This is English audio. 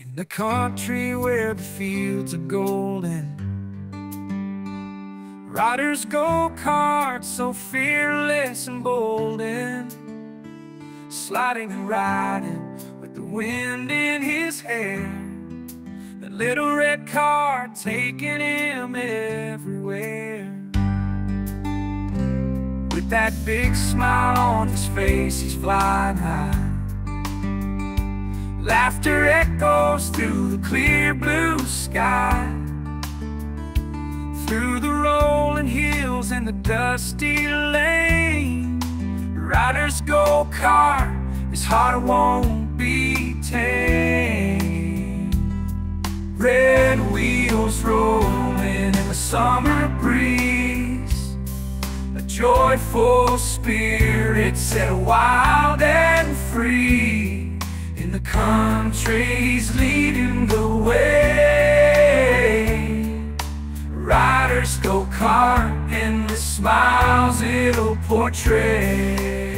In the country where the fields are golden Ryder's go karts so fearless and bold bolden Sliding and riding with the wind in his hair. The little red car taking him everywhere. With that big smile on his face he's flying high Laughter echoes through the clear blue sky. Through the rolling hills and the dusty lane. Ryder's go kart, his heart won't be tamed. Red wheels rolling in the summer breeze. A joyful spirit set wild and free the country's leading the way. Ryder's go kart and the smiles it'll portray